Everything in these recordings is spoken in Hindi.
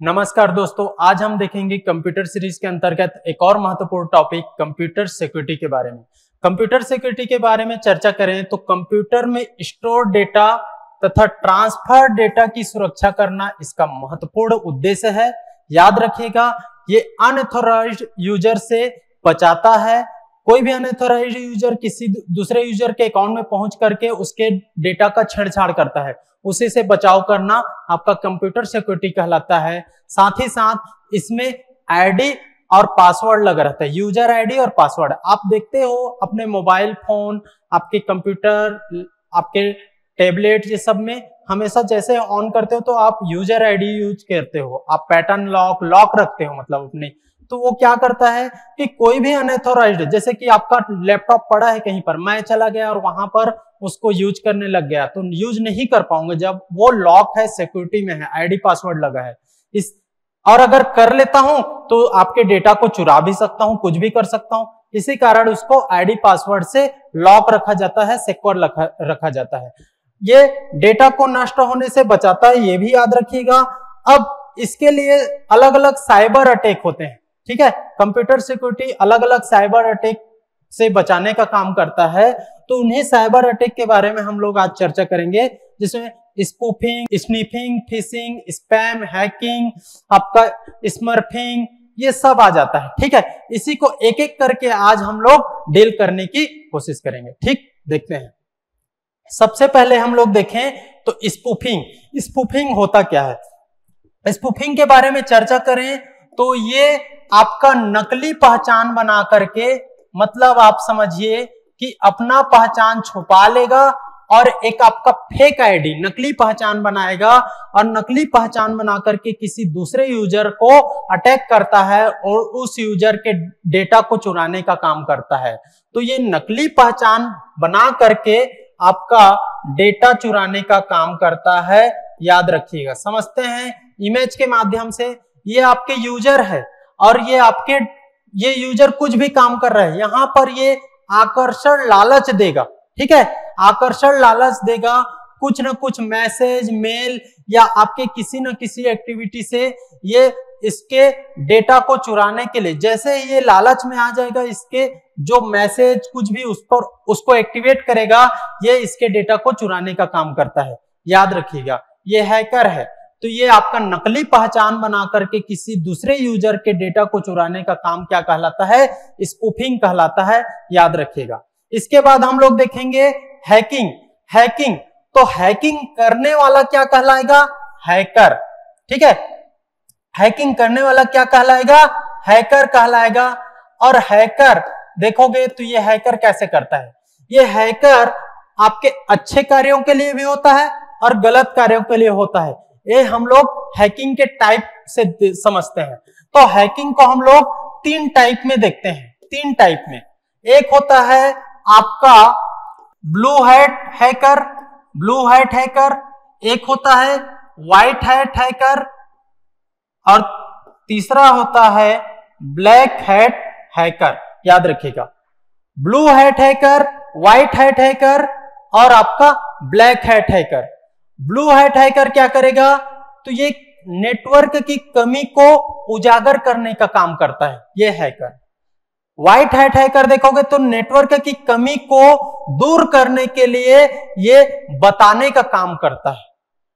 नमस्कार दोस्तों, आज हम देखेंगे कंप्यूटर सीरीज़ के अंतर्गत एक और महत्वपूर्ण टॉपिक कंप्यूटर सिक्योरिटी के बारे में। कंप्यूटर सिक्योरिटी के बारे में चर्चा करें तो कंप्यूटर में स्टोर डेटा तथा ट्रांसफ़र डेटा की सुरक्षा करना इसका महत्वपूर्ण उद्देश्य है। याद रखिएगा, ये अनऑथोराइज्ड यूज़र से बचाता है कोई भी अनऑथोराइज यूज़र किसी दूसरे यूज़र के अकाउंट में पहुँच करके उसके डेटा का छेड़छाड़ करता है। उसी से बचाव करना आपका कंप्यूटर सिक्योरिटी कहलाता है। साथ ही साथ इसमें आईडी और पासवर्ड लगा रहता है। यूज़र आईडी और पासवर्ड आप देखते हो अपने मोबाइल फ़ोन आपके कंप्यूटर आपके टेबलेट ये सब में हमेशा जैसे ऑन करते हो तो आप यूज़र आईडी यूज़ करते हो। आप पैटर्न लॉक लॉक रखते हो मतलब अपने। तो वो क्या करता है कि कोई भी अनऑथोराइज्ड जैसे कि आपका लैपटॉप पड़ा है कहीं पर मैं चला गया और वहाँ पर उसको यूज़ करने लग गया तो यूज़ नहीं कर पाऊँगा जब वो लॉक है सिक्योरिटी में है आईडी पासवर्ड लगा है। इस और अगर कर लेता हूँ तो आपके डेटा को चुरा भी सकता हूँ कुछ भी कर सकता हूँ। इसी कारण उसको आईडी पासवर्ड से लॉक रखा जाता है सिक्योर रखा, रखा जाता है। ये डेटा को नष्ट होने से बचाता है ये भी याद रखिएगा। अब इसके लिए अलग अलग साइबर अटैक होते हैं। ठीक है? कंप्यूटर सिक्योरिटी अलग अलग साइबर अटैक से बचाने का काम करता है। तो उन्हें साइबर अटैक के बारे में हम लोग आज चर्चा करेंगे, जिसमें spoofing sniffing phishing spam hacking आपका स्मर्फिंग ये सब आ जाता है। ठीक है? इसी को एक एक करके आज हम लोग डील करने की कोशिश करेंगे। ठीक? देखते हैं। सबसे पहले हम लोग देखें तो स्पूफिंग स्पूफिंग होता क्या है? स्पूफिंग के बारे में चर्चा करें तो ये आपका नकली पहचान बना करके मतलब आप समझिए कि अपना पहचान छुपा लेगा और एक आपका फेक आईडी नकली पहचान बनाएगा और नकली पहचान बना करके किसी दूसरे यूज़र को अटैक करता है और उस यूज़र के डेटा को चुराने का काम करता है। तो ये नकली पहचान बना करके आपका डेटा चुराने का काम करता है। याद रखिएगा। समझते हैं इमेज के माध्यम से। ये आपके यूज़र है। और ये आपके, ये यूज़र कुछ भी काम कर रहे है, यहाँ पर ये आकर्षण लालच देगा, ठीक है? आकर्षण लालच देगा, कुछ ना कुछ मैसेज, मेल या आपके किसी न किसी एक्टिविटी से ये इसके डेटा को चुराने के लिए, जैसे ये लालच में आ जाएगा, इसके जो मैसेज कुछ भी उस पर, उसको एक्टिवेट करेगा, ये इसके डेटा को चुराने का काम करता है। याद रखिएगा, ये हैकर है। तो ये आपका नकली पहचान बना करके किसी दूसरे यूज़र के डेटा को चुराने का काम क्या कहलाता है? स्पूफिंग कहलाता है, याद रखिएगा। इसके बाद हम लोग देखेंगे हैकिंग हैकिंग तो हैकिंग करने वाला क्या कहलाएगा? हैकर ठीक है? हैकिंग करने वाला क्या कहलाएगा? हैकर कहलाएगा। और हैकर देखोगे तो ये हैकर कैसे करता है? ये हैकर आपके अच्छे कार्यों के लिए भी होता है और गलत कार्यों के लिए होता है। ये हम लोग हैकिंग के टाइप से समझते हैं। तो हैकिंग को हम लोग तीन टाइप में देखते हैं। तीन टाइप में। एक होता है आपका blue hat hacker blue hat hacker एक होता है व्हाइट हैट हैकर और तीसरा होता है ब्लैक हैट हैकर याद रखिएगा। Blue hat hacker white hat hacker और आपका black hat hacker blue hat hacker क्या करेगा? तो ये नेटवर्क की कमी को उजागर करने का काम करता है, ये हैकर व्हाइट हैट हैकर देखोगे तो नेटवर्क की कमी को दूर करने के लिए ये बताने का काम करता है।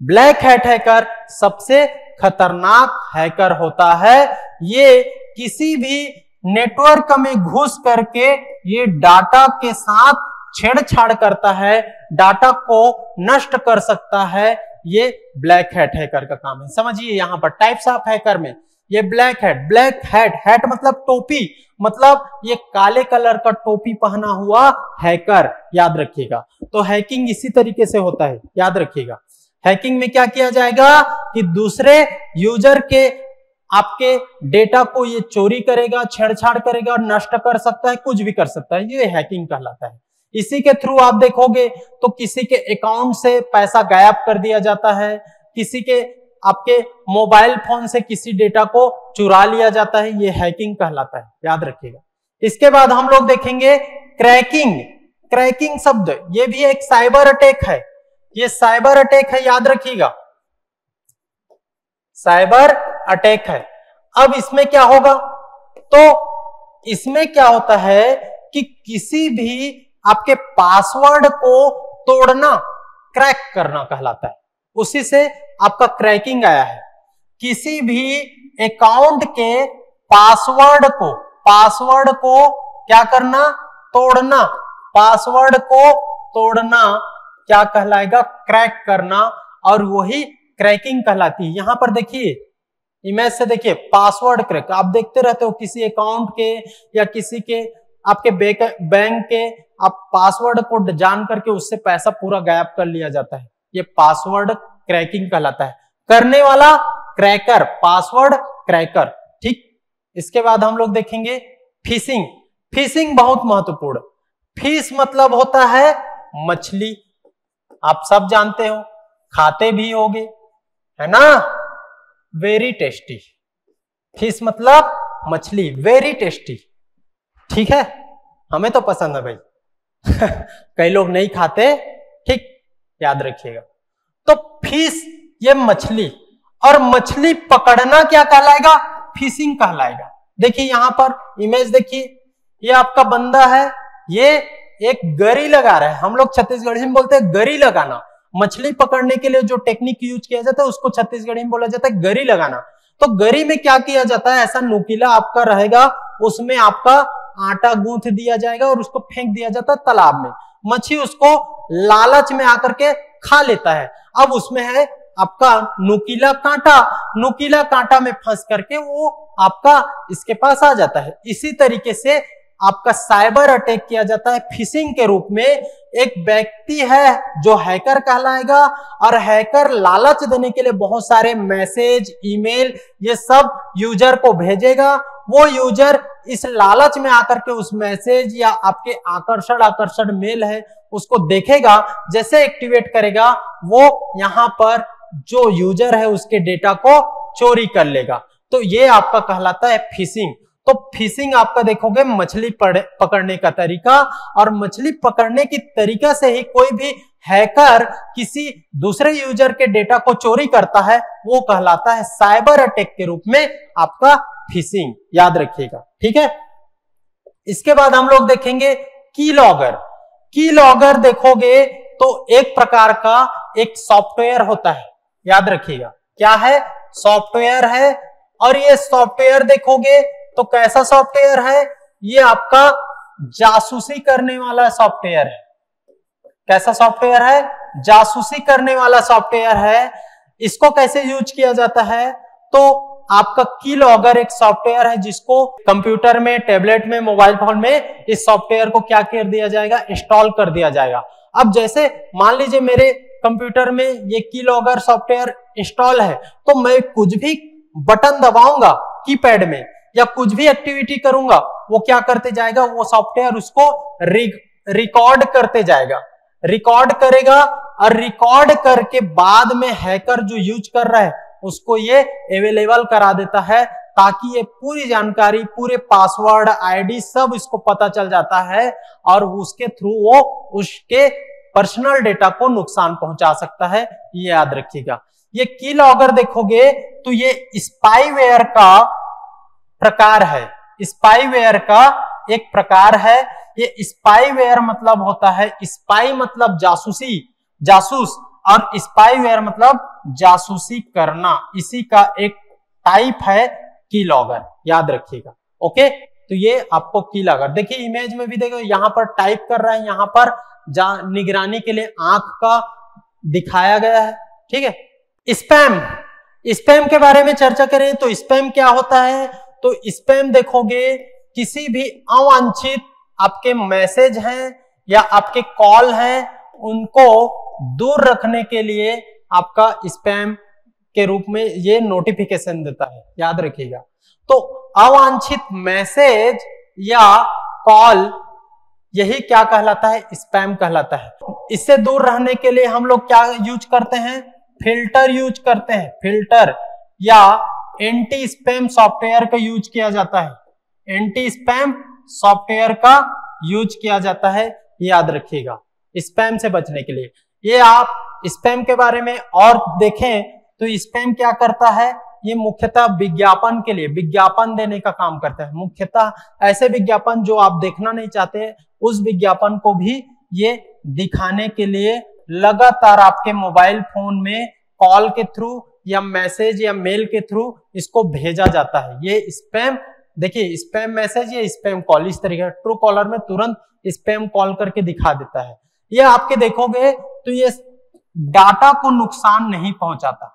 ब्लैक हैट हैकर सबसे खतरनाक हैकर होता है। ये किसी भी नेटवर्क में घुस करके ये डाटा के साथ छेड़छाड़ करता है, डाटा को नष्ट कर सकता है, ये ब्लैक हैट हैकर का काम है। समझिए यहाँ पर टाइप्स ऑफ़ हैकर में, ये black hat black hat hat मतलब टोपी मतलब ये काले कलर का टोपी पहना हुआ हैकर याद रखिएगा। तो हैकिंग इसी तरीके से होता है, याद रखिएगा। हैकिंग में क्या किया जाएगा कि दूसरे यूज़र के, आपके डेटा को ये चोरी करेगा, छेड़छाड़ करेगा और नष्ट कर सकता है, कुछ भी कर सकता है, ये हैकिंग कहलाता है। इसी के थ्रू आप देखोगे तो किसी के अकाउंट से पैसा गायब कर दिया जाता है, किसी के आपके मोबाइल फ़ोन से किसी डेटा को चुरा लिया जाता है, ये हैकिंग कहलाता है, याद रखिएगा। इसके बाद हम लोग देखेंगे क्रैकिंग क्रैकिंग शब्द, ये भी एक साइबर अटैक है, ये साइबर अटैक है, याद रखिएगा। साइबर अटैक है। अब इसमें क्या होगा? तो इसमें क्या होता है कि किसी भी आपके पासवर्ड को तोड़ना, क्रैक करना कहलाता है। उसी से आपका क्रैकिंग आया है। किसी भी अकाउंट के पासवर्ड को पासवर्ड को क्या करना, तोड़ना, पासवर्ड को तोड़ना क्या कहलाएगा, क्रैक करना और वही क्रैकिंग कहलाती है। यहाँ पर देखिए, इमेज से देखिए, पासवर्ड क्रैक। आप देखते रहते हो किसी अकाउंट के या किसी के, आपके बैंक के आप पासवर्ड को जान करके उससे पैसा पूरा गायब कर लिया जाता है। ये पासवर्ड क्रैकिंग कहलाता है। करने वाला क्रैकर पासवर्ड क्रैकर ठीक? इसके बाद हम लोग देखेंगे फिशिंग फिशिंग बहुत महत्वपूर्ण। फ़िश मतलब होता है मछली। आप सब जानते हो, खाते भी होगे, है ना? वेरी टेस्टी फ़िश मतलब मछली। वेरी टेस्टी ठीक है? हमें तो पसंद है भाई। कई लोग नहीं खाते, ठीक, याद रखिएगा। तो फ़िश ये मछली, और मछली पकड़ना क्या कहलाएगा? फिशिंग कहलाएगा। देखिए यहाँ पर, इमेज देखिए, ये आपका बंदा है, ये एक गरी लगा रहा है। हम लोग छत्तीसगढ़ी में बोलते हैं गरी लगाना। मछली पकड़ने के लिए जो टेक्निक यूज़ किया जाता है, उसको छत्तीसगढ़ी में बोला जाता है गरी लगाना। तो गरी में क्या किया जाता है? ऐसा नुकीला आपका रहेगा, उसमें आपका आटा गूंथ दिया जाएगा और उसको फेंक दिया जाता है तालाब में। मछली उसको लालच में आकर के खा लेता है। अब उसमें है आपका नुकीला कांटा। नुकीला कांटा में फंस करके वो आपका इसके पास आ जाता है। इसी तरीके से आपका साइबर अटैक किया जाता है। फिशिंग के रूप में एक व्यक्ति है जो हैकर कहलाएगा और हैकर लालच देने के लिए बहुत सारे मैसेज, ईमेल, ये सब यूज़र को भेजेगा। वो यूज़र इस लालच में आकर के उस मैसेज या आपके आकर्षण आकर्षण मेल है, उसको देखेगा, जैसे एक्टिवेट करेगा, वो यहाँ पर जो यूज़र है उसके डेटा को चोरी कर लेगा। तो ये आपका कहलाता है फिशिंग तो फिशिंग आपका देखोगे मछली पकड़ने का तरीका, और मछली पकड़ने की तरीका से ही कोई भी हैकर किसी दूसरे यूज़र के डेटा को चोरी करता है, वो कहलाता है साइबर अटैक के रूप में आपका फिशिंग, याद रखिएगा, ठीक है? इसके बाद हम लोग देखेंगे की लॉगर की लॉगर देखोगे तो एक प्रकार का एक सॉफ्टवेयर होता है, याद रखिएगा। क्या है? सॉफ्टवेयर है। और ये सॉफ्टवेयर देखोगे तो कैसा सॉफ्टवेयर है? ये आपका जासूसी करने वाला सॉफ्टवेयर है। कैसा सॉफ्टवेयर है? जासूसी करने वाला सॉफ्टवेयर है। इसको कैसे यूज़ किया जाता है? तो आपका की लॉगर एक सॉफ्टवेयर है जिसको कंप्यूटर में टेबलेट में मोबाइल फ़ोन में इस सॉफ्टवेयर को क्या कर दिया जाएगा? इंस्टॉल कर दिया जाएगा। अब जैसे मान लीजिए मेरे कंप्यूटर में ये की लॉगर सॉफ्टवेयर इंस्टॉल है तो मैं कुछ भी बटन दबाऊँगा कीपैड में या कुछ भी एक्टिविटी करूँगा, वो क्या करते जाएगा? वो सॉफ्टवेयर उसको रिकॉर्ड करते जाएगा। रिकॉर्ड करेगा और रिकॉर्ड करके बाद में हैकर जो यूज़ कर रहा है उसको ये अवेलेबल करा देता है ताकि ये पूरी जानकारी, पूरे पासवर्ड आईडी सब इसको पता चल जाता है और उसके थ्रू वो उसके पर्सनल डेटा को नुकसान पहुँचा सकता है। ये याद रखिएगा। ये की लॉगर देखोगे तो ये स्पाईवेयर का प्रकार है। स्पाईवेयर का एक प्रकार है। ये स्पाईवेयर मतलब होता है स्पाई मतलब जासूसी। जासूस और स्पाईवेयर मतलब जासूसी करना, इसी का एक टाइप है की लॉगर याद रखिएगा ओके तो ये आपको की लॉगर देखिए इमेज में भी देखो, यहाँ पर टाइप कर रहा है, यहाँ पर निगरानी के लिए आँख का दिखाया गया है, ठीक है? स्पैम स्पैम के बारे में चर्चा करें तो स्पैम क्या होता है? तो स्पैम देखोगे, किसी भी अवांछित आपके मैसेज हैं या आपके कॉल हैं, उनको दूर रखने के लिए आपका स्पैम के रूप में ये नोटिफिकेशन देता है, याद रखिएगा। तो अवांछित मैसेज या कॉल यही क्या कहलाता है? स्पैम कहलाता है। इससे दूर रहने के लिए हम लोग क्या यूज़ करते हैं? फ़िल्टर यूज़ करते हैं। फ़िल्टर या एंटी स्पैम सॉफ्टवेयर का यूज़ किया जाता है। एंटी स्पैम सॉफ्टवेयर का यूज़ किया जाता है, याद रखिएगा स्पैम से बचने के लिए। ये आप स्पैम के बारे में और देखें तो स्पैम क्या करता है? ये मुख्यतः विज्ञापन के लिए, विज्ञापन देने का काम करता है। मुख्यतः ऐसे विज्ञापन जो आप देखना नहीं चाहते, उस विज्ञापन को भी ये दिखाने के लिए लगातार आपके मोबाइल फ़ोन में कॉल के थ्रू या मैसेज या मेल के थ्रू इसको भेजा जाता है। ये स्पैम देखिए स्पैम मैसेज या स्पैम कॉल इस तरीके ट्रू कॉलर में तुरंत स्पैम कॉल करके दिखा देता है। ये आपके देखोगे तो ये डाटा को नुकसान नहीं पहुंचाता।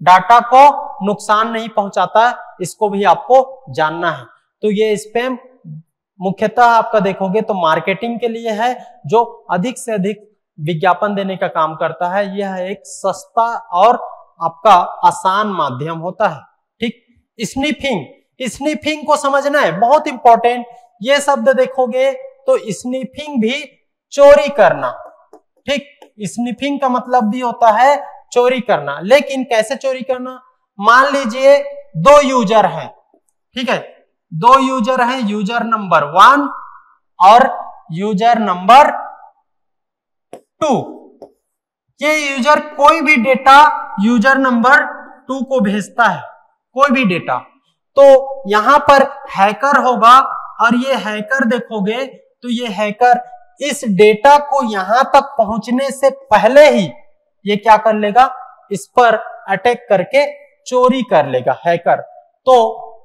डाटा को नुकसान नहीं पहुंचाता, इसको भी आपको जानना है। तो ये स्पैम मुख्यतः आपका देखोगे तो मार्केटिंग के लिए है, जो अधिक से अधिक विज्ञापन देने का काम करता है। यह एक सस्ता और आपका आसान माध्यम होता है। ठीक? स्निफिंग स्निफिंग को समझना है, बहुत इंपॉर्टेंट ये शब्द देखोगे तो स्निफिंग भी चोरी करना। ठीक? स्निफिंग का मतलब भी होता है चोरी करना। लेकिन कैसे चोरी करना? मान लीजिए दो यूज़र हैं, ठीक है? दो यूज़र हैं, यूज़र नंबर वन और यूज़र नंबर टू। ये यूज़र कोई भी डेटा यूज़र नंबर टू को भेजता है, कोई भी डेटा। तो यहाँ पर हैकर होगा और ये हैकर देखोगे तो ये हैकर इस डेटा को यहाँ तक पहुँचने से पहले ही ये क्या कर लेगा? इस पर अटैक करके चोरी कर लेगा हैकर तो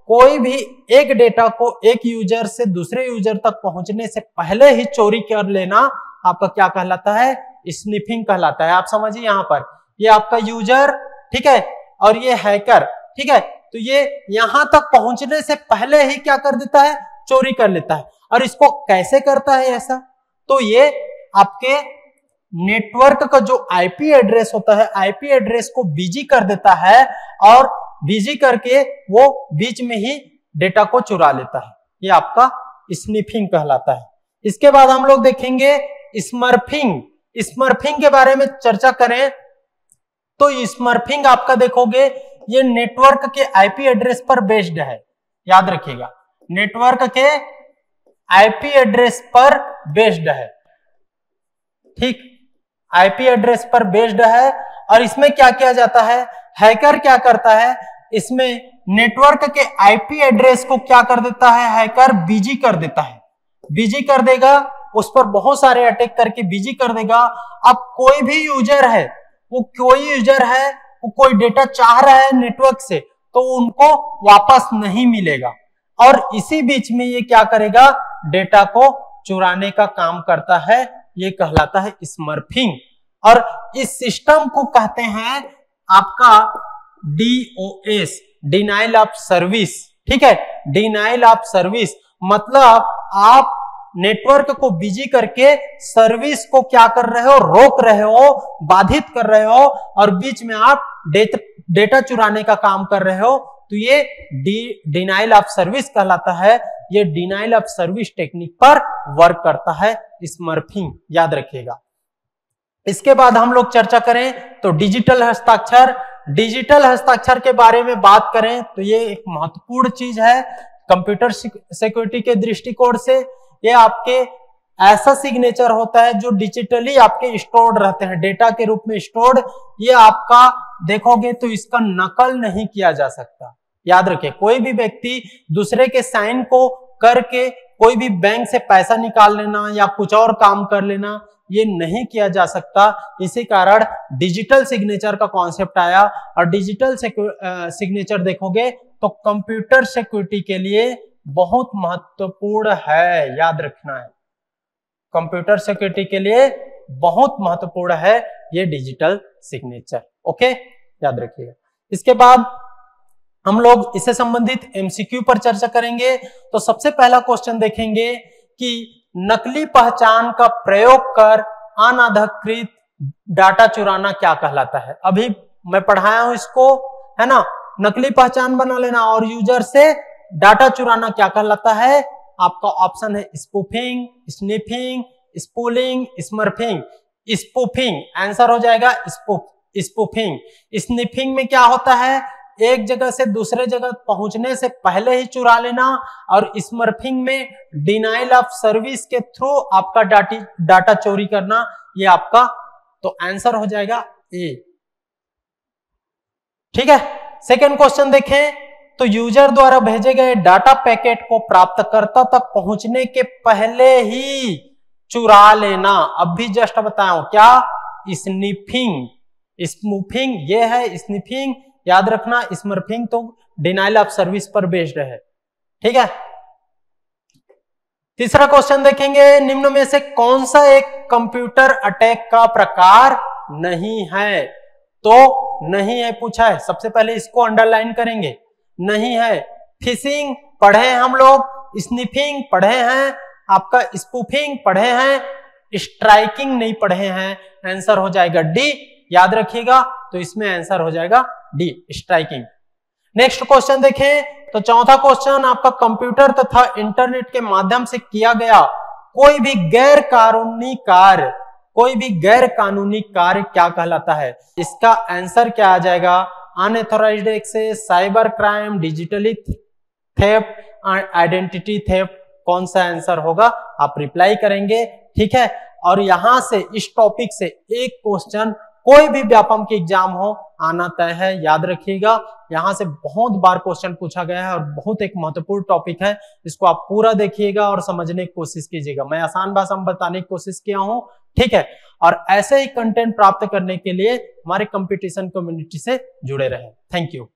कोई भी एक डेटा को एक यूज़र से दूसरे यूज़र तक पहुँचने से पहले ही चोरी कर लेना आपका क्या कहलाता है? स्निफिंग कहलाता है। आप समझिए यहाँ पर। ये आपका यूज़र ठीक है? और ये हैकर ठीक है? तो ये यहाँ तक पहुँचने से पहले ही क्या कर देता है? चोरी कर लेता है। और इसको कैसे करता है ऐसा? तो ये आपके नेटवर्क का जो आईपी एड्रेस होता है आईपी एड्रेस को बिज़ी कर देता है और बिज़ी करके वो बीच में ही डेटा को चुरा लेता है। ये आपका स्निफिंग कहलाता है। इसके बाद हम लोग देखेंगे स्मर्फिंग स्मर्फिंग के बारे में चर्चा करें तो स्मर्फिंग आपका देखोगे, ये नेटवर्क के आईपी एड्रेस पर बेस्ड है। याद रखिएगा। नेटवर्क के आईपी एड्रेस पर बेस्ड है। ठीक? आईपी एड्रेस पर बेस्ड है और इसमें क्या किया जाता है? हैकर क्या करता है? इसमें नेटवर्क के आईपी एड्रेस को क्या कर देता है? हैकर बिज़ी कर देता है। बिज़ी कर देगा, उस पर बहुत सारे अटैक करके बिज़ी कर देगा। अब कोई भी यूज़र है, वो कोई यूज़र है, वो कोई डेटा चाह रहा है नेटवर्क से तो उनको वापस नहीं मिलेगा। और इसी बीच में ये क्या करेगा? डेटा को चुराने का काम करता है, ये कहलाता है स्मर्फिंग। और इस सिस्टम को कहते हैं आपका डीओएस डिनाइल ऑफ़ सर्विस ठीक है? डिनाइल ऑफ़ सर्विस मतलब आप नेटवर्क को बिज़ी करके सर्विस को क्या कर रहे हो? रोक रहे हो, बाधित कर रहे हो, और बीच में आप डेटा चुराने का काम कर रहे हो तो ये डिनाइल ऑफ़ सर्विस कहलाता है। ये डिनाइल ऑफ़ सर्विस टेक्निक पर वर्क करता है। स्मर्फिंग याद रखिएगा। इसके बाद हम लोग चर्चा करें तो डिजिटल हस्ताक्षर। डिजिटल हस्ताक्षर के बारे में बात करें तो ये एक महत्वपूर्ण चीज़ है कंप्यूटर सिक्योरिटी के दृष्टिकोण से। ये आपके ऐसा सिग्नेचर होता है जो डिजिटली आपके स्टोर्ड रहते हैं। डेटा के रूप में स्टोर्ड ये आपका देखोगे तो इसका नकल नहीं किया जा सकता। याद रखे, कोई भी व्यक्ति दूसरे के साइन को करके कोई भी बैंक से पैसा निकाल लेना या कुछ और काम कर लेना, ये नहीं किया जा सकता। इसी कारण डिजिटल सिग्नेचर का कॉन्सेप्ट आया और डिजिटल सिग्नेचर देखोगे तो कंप्यूटर सिक्योरिटी के लिए बहुत महत्वपूर्ण है, याद रखना है। कंप्यूटर सिक्योरिटी के लिए बहुत महत्वपूर्ण है ये डिजिटल सिग्नेचर। ओके? याद रखिएगा। इसके बाद हम लोग इससे संबंधित एमसीक्यू पर चर्चा करेंगे। तो सबसे पहला क्वेश्चन देखेंगे कि नकली पहचान का प्रयोग कर अनाधिकृत डाटा चुराना क्या कहलाता है। अभी मैं पढ़ाया हूँ इसको, है ना? नकली पहचान बना लेना और यूज़र से डाटा चुराना क्या कहलाता है? आपका ऑप्शन है spoofing sniffing spooling smurfing spoofing answer हो जाएगा स्पूफ स्पूफिंग स्निफिंग में क्या होता है? एक जगह से दूसरे जगह पहुँचने से पहले ही चुरा लेना और स्मर्फिंग में डिनाइल ऑफ़ सर्विस के थ्रू आपका डाटी, डाटा चोरी करना, ये आपका तो आंसर हो जाएगा ए ठीक है? सेकेंड क्वेश्चन देखें। तो यूज़र द्वारा भेजे गए डाटा पैकेट को प्राप्तकर्ता तक पहुँचने के पहले ही चुरा लेना। अब भी जस्ट बताया क्या? स्निफिंग स्मूफिंग ये है, स्निफिंग, याद रखना स्मर्फिंग तो डिनाइल ऑफ़ सर्विस पर बेस्ड है। ठीक है? तीसरा क्वेश्चन देखेंगे, निम्न में से कौन सा एक कंप्यूटर अटैक का प्रकार नहीं है? तो नहीं है पूछा है। सबसे पहले इसको अंडरलाइन करेंगे। नहीं है। फिशिंग पढ़े हम लोग। स्निफिंग पढ़े हैं। आपका स्पूफिंग पढ़े हैं। स्ट्राइकिंग नहीं पढ़े हैं। आंसर हो जाएगा डी याद रखिएगा तो इसमें आंसर हो जाएगा डी स्ट्राइकिंग नेक्स्ट क्वेश्चन देखें तो चौथा क्वेश्चन आपका कंप्यूटर तथा इंटरनेट के माध्यम से किया गया कोई भी गैर कानूनी कार्य, कोई भी गैर कानूनी कार्य क्या कहलाता है? इसका आंसर क्या आ जाएगा? Unauthorised access cyber crime digitally theft identity theft कौन सा आंसर होगा? आप रिप्लाई करेंगे, ठीक है? और यहाँ से, इस टॉपिक से एक क्वेश्चन कोई भी व्यापम की एग्ज़ाम हो, आना तय है, याद रखिएगा। यहाँ से बहुत बार क्वेश्चन पूछा गया है और बहुत एक महत्वपूर्ण टॉपिक है। इसको आप पूरा देखिएगा और समझने की कोशिश कीजिएगा। मैं आसान भाषा में बताने की कोशिश किया हूँ, ठीक है? और ऐसे ही कंटेंट प्राप्त करने के लिए हमारे कंपटीशन कम्युनिटी से जुड़े रहे। Thank you